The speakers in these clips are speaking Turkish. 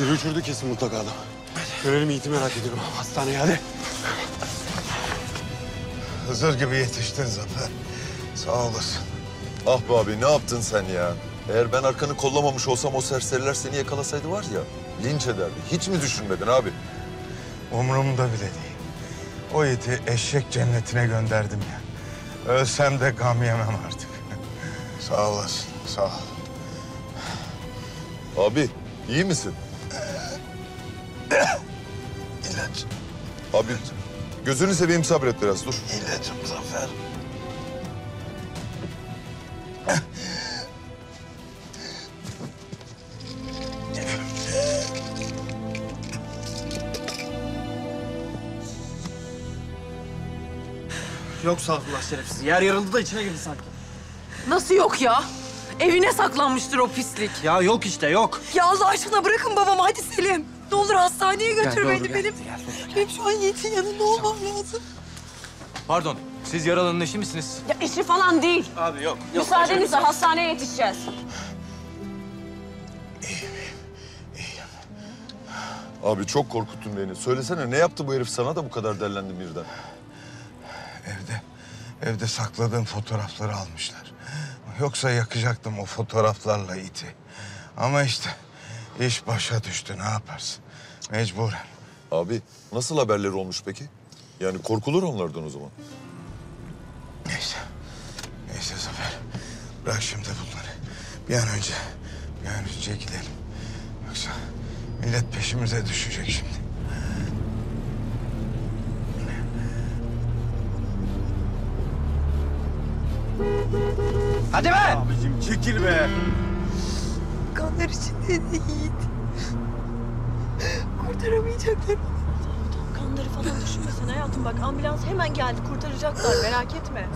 Biri uçurdu kesin mutlaka adam. Görelim Yiğit'i merak ediyorum. Hastaneye hadi. Hızır gibi yetiştin Zafer. Sağ olasın. Ah be abi ne yaptın sen ya? Eğer ben arkanı kollamamış olsam o serseriler seni yakalasaydı var ya linç ederdi. Hiç mi düşünmedin abi? Umurumda bile değil. O iti eşek cennetine gönderdim ya. Ölsem de gam yemem artık. sağ olasın, sağ ol. Abi iyi misin? Abi gözünü seveyim sabret biraz dur. ilacım Zafer. Yok Sadullah şerefsiz. Yer yarıldı da içine girdi sanki. Nasıl yok ya? Evine saklanmıştır o pislik. Ya yok işte yok. Ya Allah aşkına bırakın babamı hadi Selim. Ne olur hastaneye götür doğru, beni gel. benim. Benim şu an Yiğit'in yanında olmam lazım. Pardon, siz yaralının eşi misiniz? Ya eşi falan değil. Abi yok. Müsaadenizle hastaneye yetişeceğiz. Abi çok korkuttun beni. Söylesene ne yaptı bu herif sana da bu kadar derlendin birden? Evde, evde sakladığım fotoğrafları almışlar. Yoksa yakacaktım o fotoğraflarla iti. Ama işte iş başa düştü ne yaparsın? Mecburen. Abi nasıl haberleri olmuş peki? Yani korkulur onlardan o zaman. Neyse. Neyse Zafer. Bırak şimdi bunları. Bir an önce, bir an önce gidelim. Yoksa millet peşimize düşecek şimdi. Hadi be! Abicim çekil be. Kanlar içindeydi Yiğit. Kurtaramayacaklar. Kanları falan düşünmesin hayatım bak ambulans hemen geldi kurtaracaklar merak etme.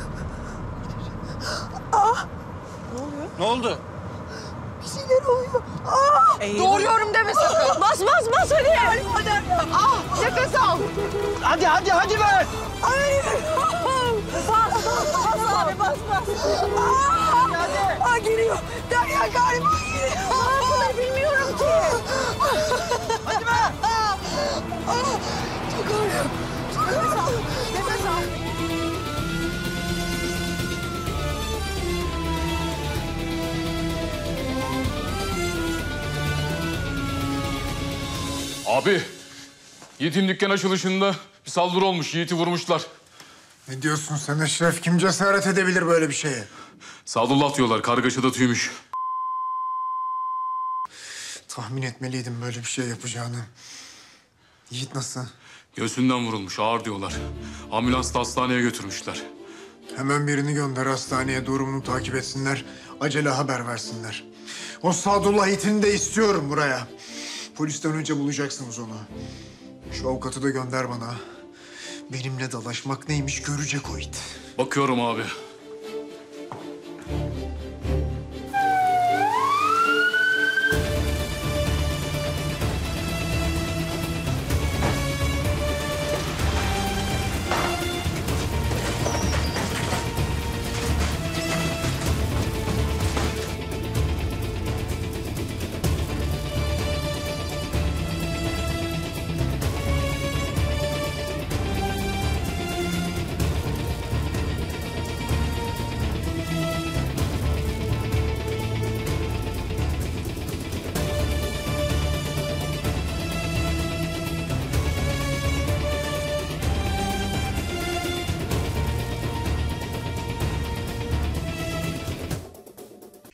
Ne oldu? Bir şeyler oluyor. Aa! Doğruyorum deme sakın. bas bas bas hadi. Hadi hadi. Ah nefes al. Hadi hadi hadi be! Hayır. Bas bas bas abi bas bas. Aa, Aa geliyor. Derya Abi, Yiğit'in dükkan açılışında bir saldırı olmuş. Yiğit'i vurmuşlar. Ne diyorsun sen Eşref? Kim cesaret edebilir böyle bir şeye? Sadullah diyorlar, kargaşada tüymüş. Tahmin etmeliydim böyle bir şey yapacağını. Yiğit nasıl? Göğsünden vurulmuş, ağır diyorlar. Ambulansla hastaneye götürmüşler. Hemen birini gönder hastaneye durumunu takip etsinler. Acele haber versinler. O Sadullah itini de istiyorum buraya. Polisten önce bulacaksınız onu. Şu avukatı da gönder bana. Benimle dalaşmak neymiş görecek o it. Bakıyorum abi.